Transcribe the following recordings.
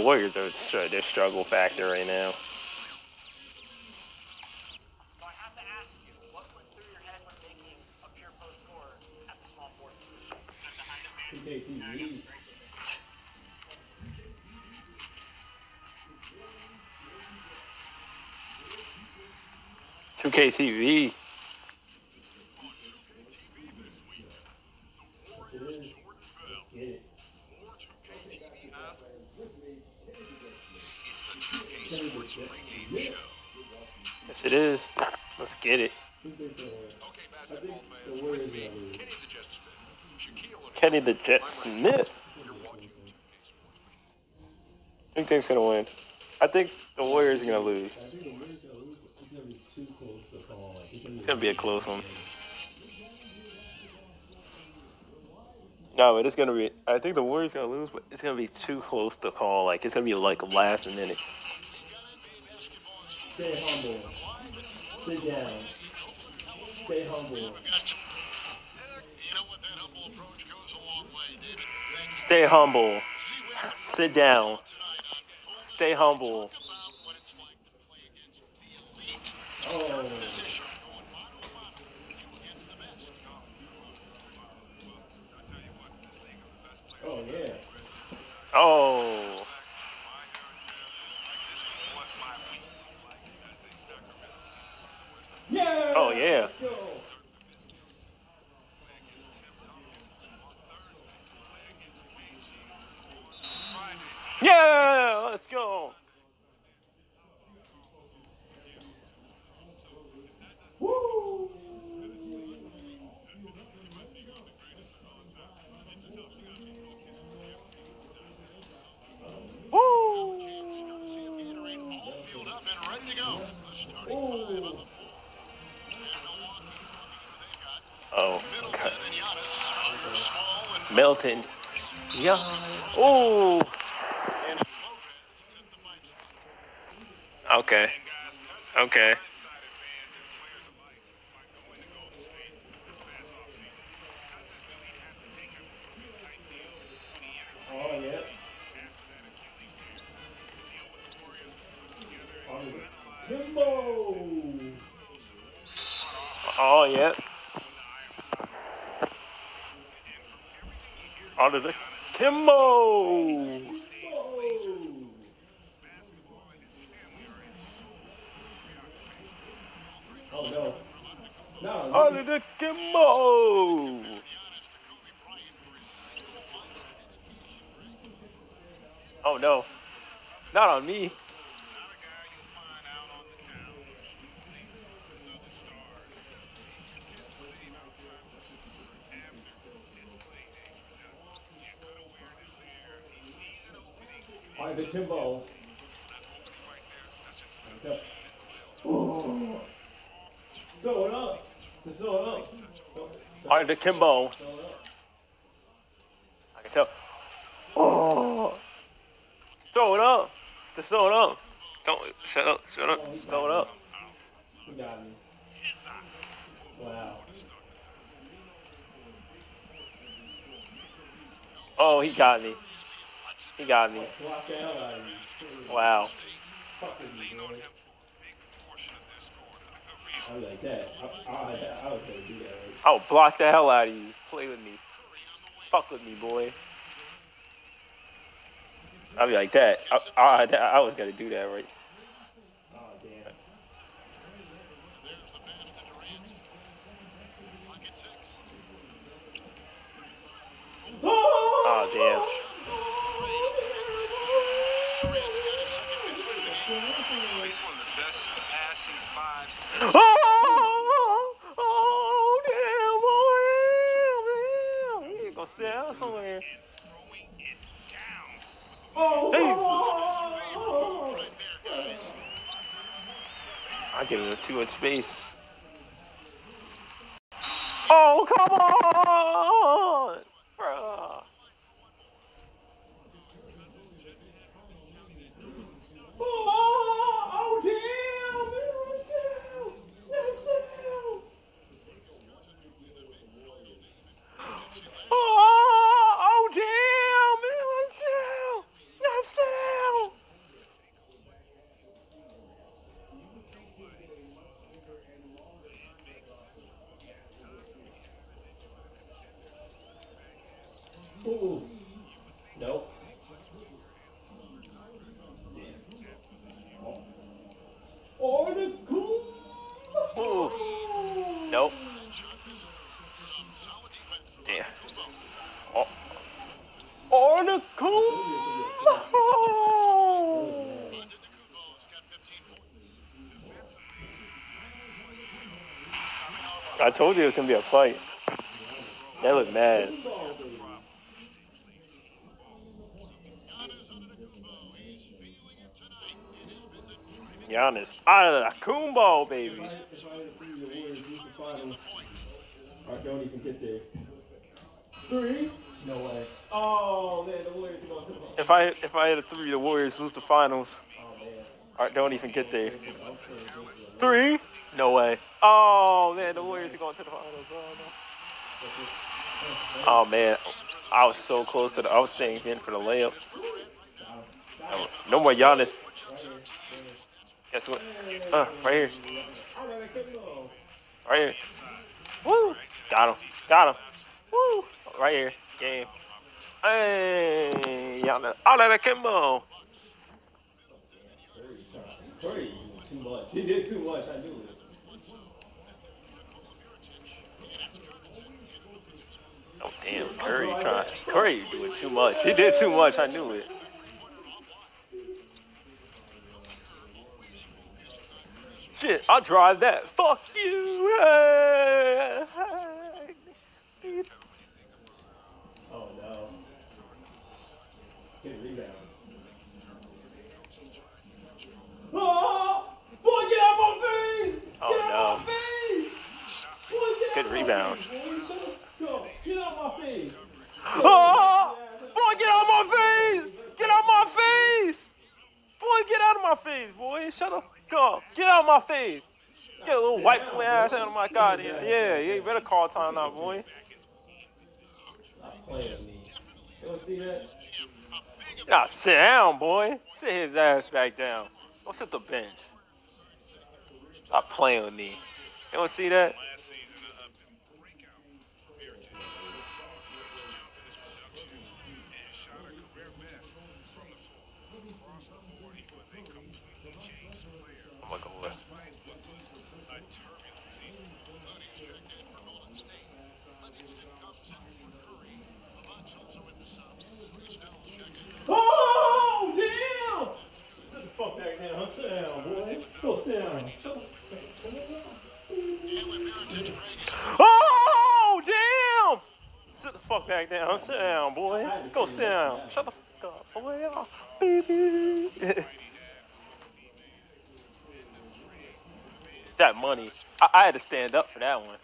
But the Warriors are str- their struggle factor right now. So I have to Yes, it is. Let's get it. Kenny the Jet Smith, Shaquille O'Neal. Kenny the Jet Smith. You're watching 2K Sports. Who think's gonna win? I think the Warriors are gonna lose. It's gonna be a close one. No, but it's gonna be. I think the Warriors gonna lose, but it's gonna be too close to call. Like it's gonna be like last minute. Stay humble. Sit down. Stay humble. You know what? That humble approach goes a long way, David. Thank you. Stay humble. See what the Sit down. tonight on full Stay humble. Talk about what it's like to play against the elite. Oh. Position going mano a mano against the best. Oh yeah. Oh. Yeah. Oh, yeah. Yeah. Let's go. Tight Yeah. when he entered Oh yeah. that oh, Achilles tear. The deal with the Warriors was put together Oh, and yeah. Finalized Kimbo. Oh. No. No. Of the Kimbo. Oh no. Not on me. The Timbo. That opening right there, that's just Oh. Throw it up. Just throw it up. Of the Kimbo. Throw it up. I can tell. Oh. Throw it up. Just throw it up. Don't shut up. Shut up. Throw it up. You got me. Wow. Oh, he got me. He got me. Wow. I was. I, block the hell out of you. Play with me. Fuck with me, boy. I'll be like that. I, I, I was gonna do that, right? Oh, oh, damn, boy. Damn, damn. Ain't gonna down somewhere. Oh, Hey. oh, there. I give him too much space. Oh, come on! Ooh. Nope. Oh, the the. I told you it was gonna be a fight. That was mad. Ball, baby. Giannis out of the Kumbo, baby. If I, if I had a three, the Warriors lose the finals. Or don't even get there. Three? No way. Oh man, the Warriors are going to the finals. If I if I had a three, the Warriors lose the finals. Oh man. Or don't even get there. I'm saying this is a- Three? No way. Oh man, the Warriors are going to the finals. Oh, no. oh man, I was so close to the. I was staying in for the layup. No, no more Giannis. Guess what? Uh, right here, I never could know. right here. Woo! Got him. Got him. Woo! Right here. Game. Hey, Giannis. Out of the Kimbo. Curry, tried- Curry did too much. He did too much. I knew it. Oh damn, Curry trying. Curry doing too much. He did too much. I knew it. Shit, I'll drive that. Fuck you. Oh no. Get rebounds. Oh! Boy, get out my face! Oh, out no. my face! Boy, get Good out rebound. My face, boy. Go. Get out my face. Oh! Boy, get out my face! Get out my face! Boy, get out of my face, boy. Shut up. Go. Get out of my face. Get a little white boy ass out of my goddamn. Yeah, yeah, you better call time out, boy. Stop playing with me. You don't see that? Nah, sit down, boy. Sit his ass back down. Go sit the bench. Stop playing with me. You don't see that? Go sit down. Shut the fuck up, boy. Oh, baby. that money. I, I had to stand up for that one.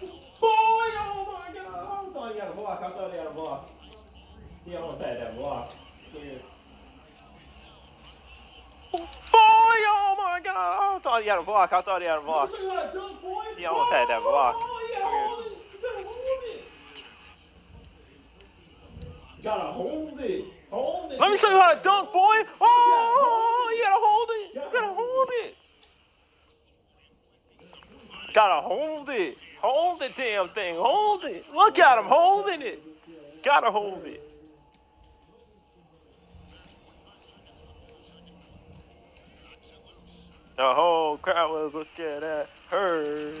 Boy, oh my god. I thought he had a block. I thought he had a block. He almost had that block. Yeah. Oh. I thought he had a block. I thought he had a block. Show you how dunk, boy. He almost had that block. Oh, gotta hold it. Hold it. Gotta hold it. Hold it. Let me show you how to dunk, boy. Oh, you gotta oh, oh, hold it. You gotta hold it. Gotta hold it. Hold the damn thing. Hold it. Look at him holding it. Gotta hold it. The whole crowd was looking at her.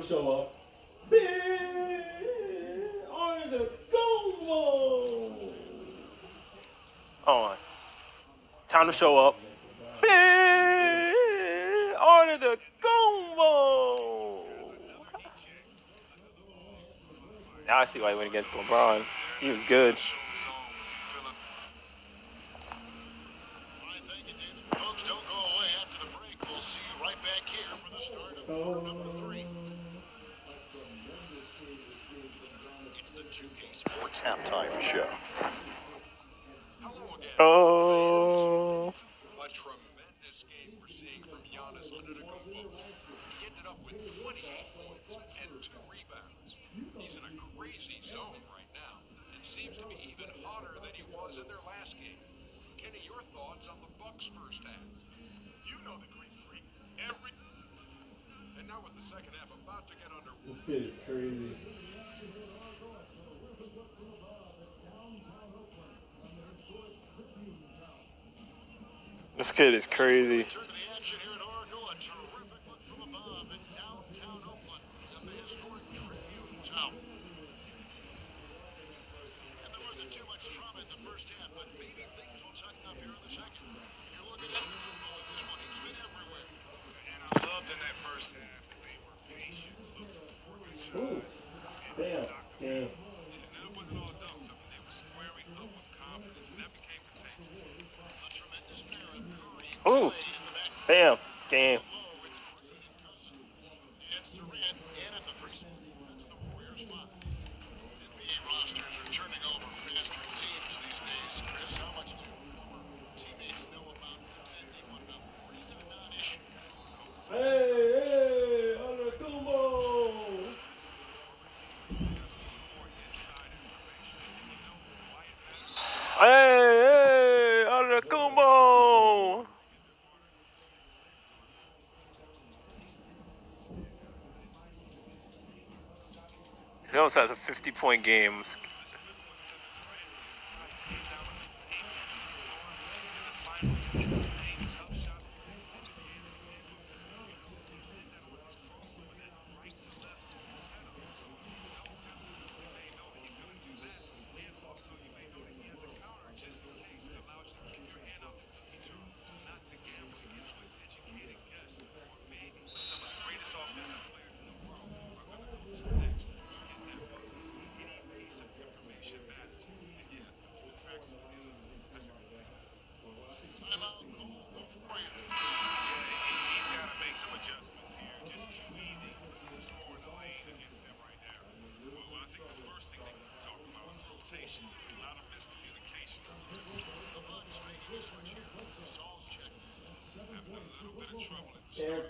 To show up. Big on the gumbo. On. Time to show up. Big the gumbo. Now I see why he went against LeBron. He was good. All right, thank you, David. Folks, don't go away after the break. We'll see you right back here for the start of quarter number three. It's the 2K Sports halftime show. Oh. A tremendous game we're seeing from Giannis Antetokounmpo. He ended up with 28 points and two rebounds. He's in a crazy zone right now and seems to be even hotter than he was in their last game. Kenny, your thoughts on the Bucks' first half? You know the Greek freak. Every And now with the second half about to get underway. This kid is crazy. This kid is crazy. Turn to the He almost has a 50 point game.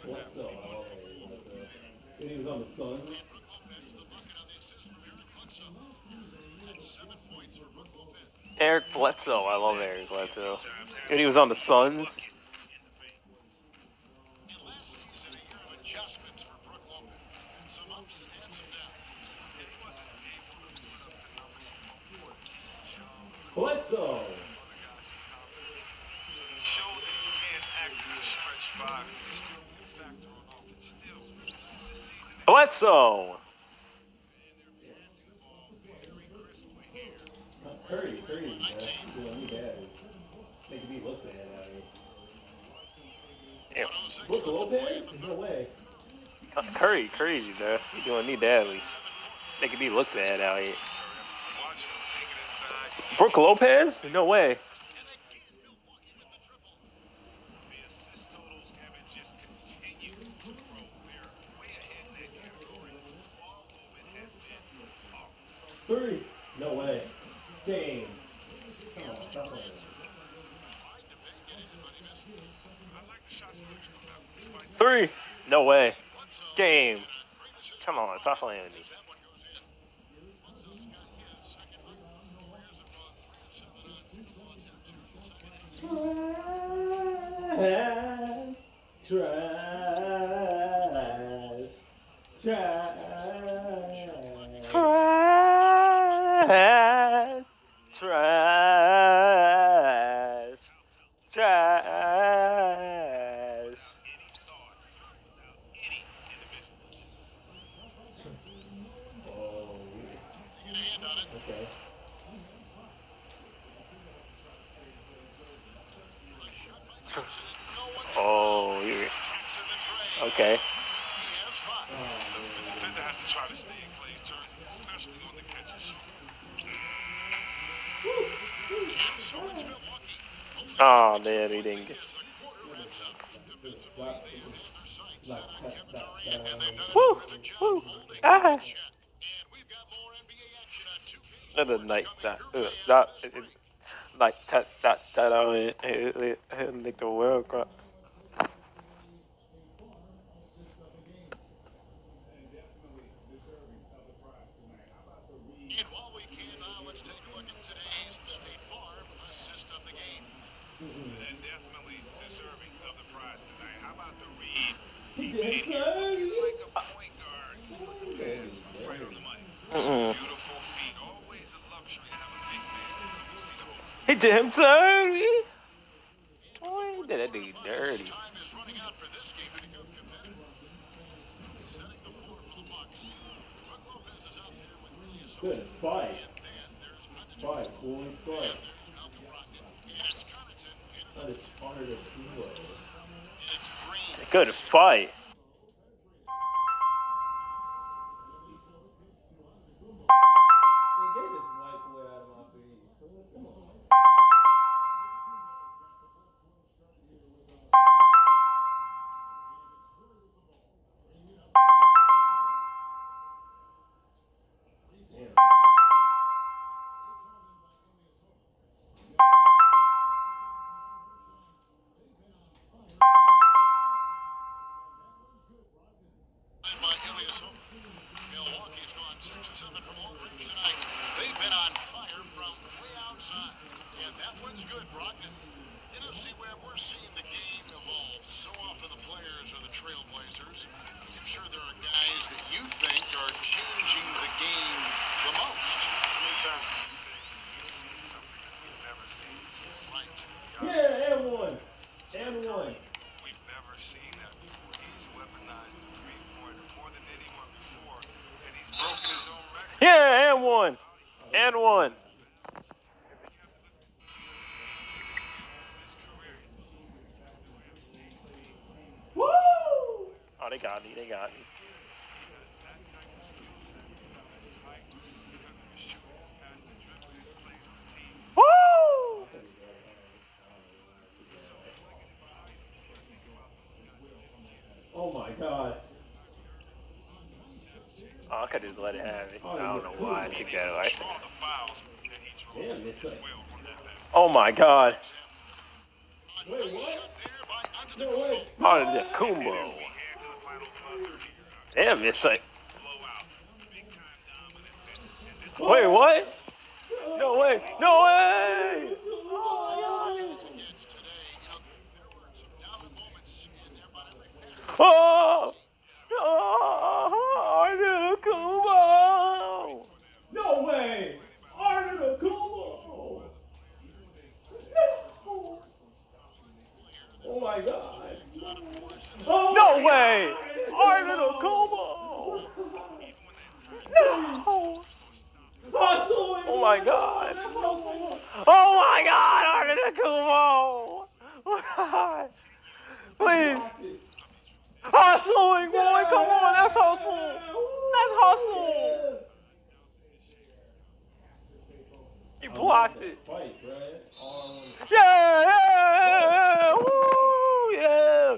Bledsoe. Oh, When he was on the Suns. Eric Bledsoe. Bledsoe. I love Eric Bledsoe. And he was on the Suns. And last season, a year of adjustments for Brook Lopez. Some ups and had some downs. It wasn't able to put up the numbers he wanted. Bledsoe! Show that you can't act in the stretch five. It's still a factor on offense. Still, it's a that Bledsoe! Curry, Curry, bad. Making me look bad out here. Damn. Brook Lopez? No way. Curry, crazy, bro. He doing me badly. Making me look bad out here. Brook Lopez? No way. Three. No way. Dang. Come on, stop playing. I like the shot selection from Three. No way. Game. Come on, stop playing with me. That one goes in. Bledsoe's got his second record. Warriors have gone three and seven on two. Bullets have two. Second Trash. Trash. Trash. Trash. Trash. Oh, Get a hand on it. okay. No one Oh, you. It's in the Okay. Oh man, he didn't get. Like, like, that, that, Woo, woo, ah. on 2K That coming That, your uh, that, like that, that, that, it, it, it, make the world cry. Yes, sir. Like a point guard. Right on the money. Mm-mm. Beautiful feet. Always a luxury to have a big man. You see the whole He did him dirty. Boy, he did that dude dirty. Time is running out for this game to become competitive. Setting the floor for the Bucks. Lopez is out there with Julius Good fight. And then there's Fight, boys, fight. There's Malcolm Brogdon. And it's That is harder to feel. it's Green. Good fight. Six or seven from range tonight. They've been on fire from way outside. And that one's good, Brogdon. You know, see where we're seeing the game evolve. So often the players are the trailblazers. I'm sure there are guys that you think are changing the game the most. How many times can you say you've seen something that you've never seen? Right. Yeah, and one. And one. We've never seen that before. He's weaponized the three pointer more than anyone before, and he's broken his own record. Yeah, and one. And one. His career. Woo! Oh, they got me. They got me. Woo! Oh my god. Oh, I could just let it have it. Oh, I don't know why I took that like. All the fouls that he drew Damn, it's like. well on that basket. Oh my God. Wait, what? No way. Oh, the Kumbo. Damn, it's like. Blowout. Big time dominance. And, and this Wait, what? No way. No way. Kids today, you know, there were some dominant moments in about every facet. Oh. Oh, I did a Kumbo. No way! Arnold Akumo! No! Oh my god! Oh No my way. God. Arnold Akumo. No. Hustle! Oh my God. That's hustle! Oh my God, Arnold Akumo. Please. Hustling, boy. Come on. That's hustle. That's hustle. Blocked it. Fight. Um, Yeah, yeah, yeah. Woo, yeah.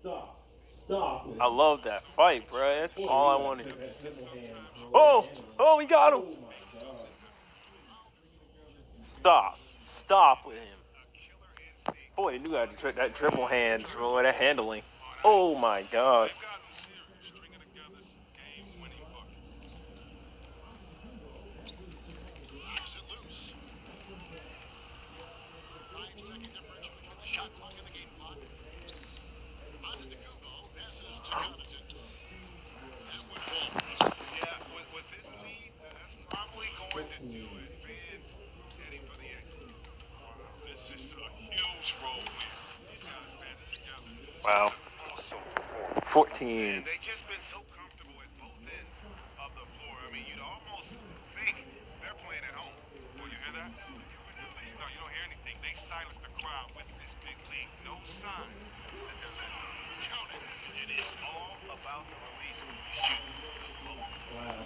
stop. Stop. I love that fight, bro. That's all I wanted. gotta put that triple hand. Oh, oh, we got Oh him. god. Stop. Stop with him. Boy, you got that triple hand, boy, that handling. Oh my god. So comfortable at both ends of the floor. I mean, you'd almost think they're playing at home. Oh, you hear that? No, you don't hear anything. They silence the crowd with this big league. No sign that there's that. Count it. It is all about the release when you shoot the floor. Wow.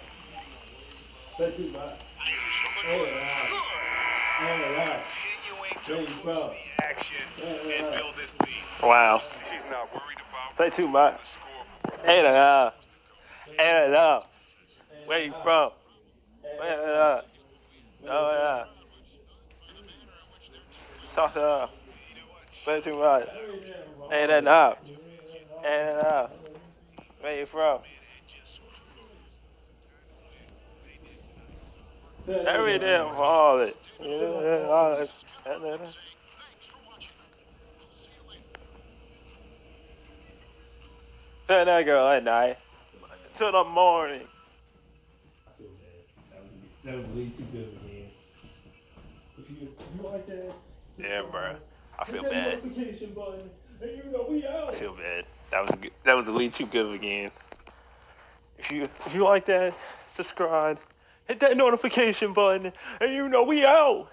Bet you bucks. Fires from the corner. yeah. Good. Yeah. Continuing to push the action Yeah, and build this lead. Wow. He's not worried about Say too Hey, uh, hey, uh, where you from? Where, uh, oh, yeah. Talk to her. Say too much. Hey, up. Hey, up. Where you from? Every damn it. Yeah, all that. That, that, that. Thanks for watching. We'll see you later. To that girl at night. Till the morning. I feel bad. That was, way too good again. If you, you like that, Yeah, bruh. I feel bad. button, you know. I feel bad. That was good. that was way too good of a game. If you if you like that, subscribe, hit that notification button, and you know we out.